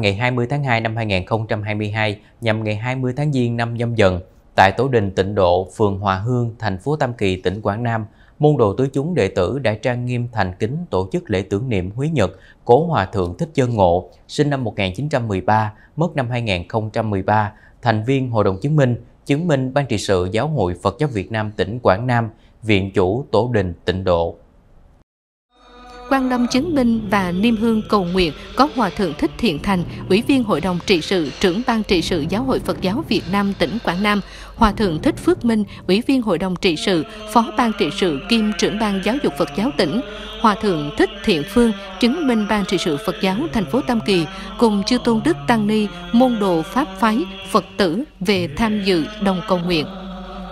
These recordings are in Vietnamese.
Ngày 20 tháng 2 năm 2022 nhằm ngày 20 tháng Giêng năm nhâm dần, tại Tổ đình Tịnh Độ, phường Hòa Hương, thành phố Tam Kỳ, tỉnh Quảng Nam, môn đồ tứ chúng đệ tử đã trang nghiêm thành kính tổ chức lễ tưởng niệm húy nhật Cố Hòa Thượng Thích Chân Ngộ, sinh năm 1913, mất năm 2013, thành viên Hội đồng chứng minh, chứng minh Ban trị sự Giáo hội Phật giáo Việt Nam tỉnh Quảng Nam, Viện chủ Tổ đình Tịnh Độ. Quan Lâm chứng minh và niêm hương cầu nguyện có Hòa Thượng Thích Thiện Thành, Ủy viên Hội đồng trị sự, trưởng ban trị sự Giáo hội Phật giáo Việt Nam tỉnh Quảng Nam, Hòa Thượng Thích Phước Minh, Ủy viên Hội đồng trị sự, Phó ban trị sự kiêm trưởng ban giáo dục Phật giáo tỉnh, Hòa Thượng Thích Thiện Phương, chứng minh ban trị sự Phật giáo thành phố Tam Kỳ, cùng chư tôn đức Tăng Ni, môn đồ Pháp phái, Phật tử về tham dự đồng cầu nguyện.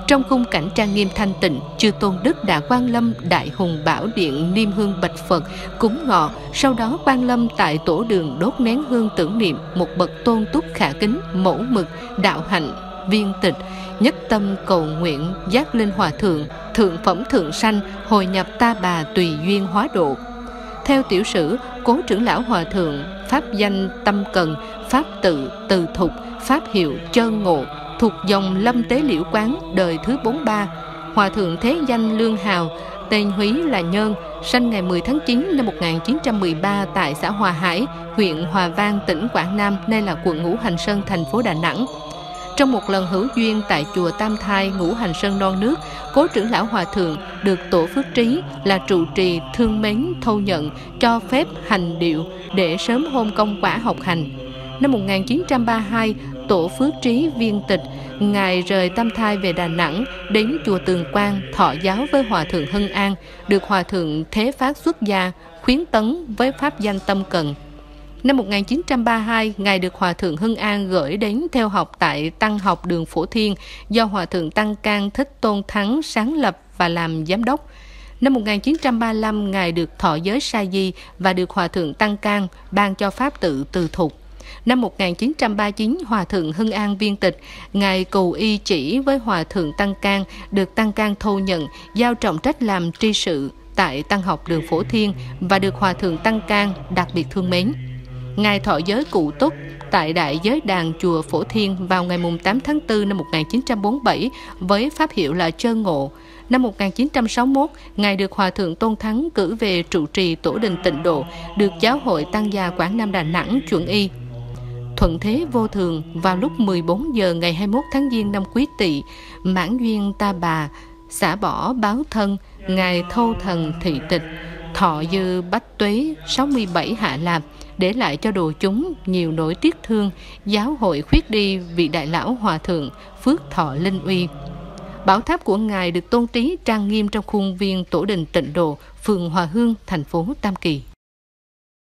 Trong khung cảnh trang nghiêm thanh tịnh, chư tôn đức đã quan lâm đại hùng bảo điện niêm hương bạch Phật, cúng ngọ, sau đó quan lâm tại tổ đường đốt nén hương tưởng niệm một bậc tôn túc khả kính, mẫu mực, đạo hạnh, viên tịch, nhất tâm cầu nguyện giác linh hòa thượng, thượng phẩm thượng sanh, hồi nhập ta bà tùy duyên hóa độ. Theo tiểu sử, cố trưởng lão hòa thượng, pháp danh tâm cần, pháp tự, từ thục, pháp hiệu trơn ngộ, thuộc dòng Lâm Tế Liễu Quán đời thứ 43, Hòa thượng thế danh Lương Hào, tên Húy là Nhơn, sinh ngày 10 tháng 9 năm 1913 tại xã Hòa Hải, huyện Hòa Vang, tỉnh Quảng Nam, nay là quận Ngũ Hành Sơn, thành phố Đà Nẵng. Trong một lần hữu duyên tại chùa Tam Thai, Ngũ Hành Sơn non nước, cố trưởng lão Hòa Thượng được Tổ Phước Trí là trụ trì thương mến thâu nhận cho phép hành điệu để sớm hôn công quả học hành. Năm 1932, Tổ Phước Trí Viên Tịch, Ngài rời Tam Thai về Đà Nẵng, đến chùa Tường Quang thọ giáo với Hòa Thượng hưng An, được Hòa Thượng Thế Phát xuất gia, khuyến tấn với pháp danh tâm cần. Năm 1932, Ngài được Hòa Thượng Hưng An gửi đến theo học tại Tăng học đường Phổ Thiên do Hòa Thượng Tăng Cang Thích Tôn Thắng sáng lập và làm giám đốc. Năm 1935, Ngài được thọ giới sa di và được Hòa Thượng Tăng Cang ban cho Pháp tự từ thục. Năm 1939, Hòa Thượng Hưng An viên tịch, Ngài cầu y chỉ với Hòa Thượng Tăng Cang được Tăng Cang thâu nhận, giao trọng trách làm tri sự tại Tăng học đường Phổ Thiên và được Hòa Thượng Tăng Cang đặc biệt thương mến. Ngài thọ giới cụ túc tại Đại Giới Đàn Chùa Phổ Thiên vào ngày 8 tháng 4 năm 1947 với pháp hiệu là Trơn Ngộ. Năm 1961, Ngài được Hòa Thượng Tôn Thắng cử về trụ trì Tổ đình Tịnh Độ, được Giáo hội Tăng gia Quảng Nam Đà Nẵng chuẩn y. Thuận thế vô thường, vào lúc 14 giờ ngày 21 tháng Giêng năm Quý Tỵ, mãn duyên ta bà, xả bỏ báo thân, Ngài Thâu Thần Thị Tịch, thọ dư bách tuế 67 hạ lạp, để lại cho đồ chúng nhiều nỗi tiếc thương, giáo hội khuyết đi vị đại lão hòa thượng Phước Thọ Linh Uy. Bảo tháp của Ngài được tôn trí trang nghiêm trong khuôn viên Tổ đình Tịnh Độ, phường Hòa Hương, thành phố Tam Kỳ.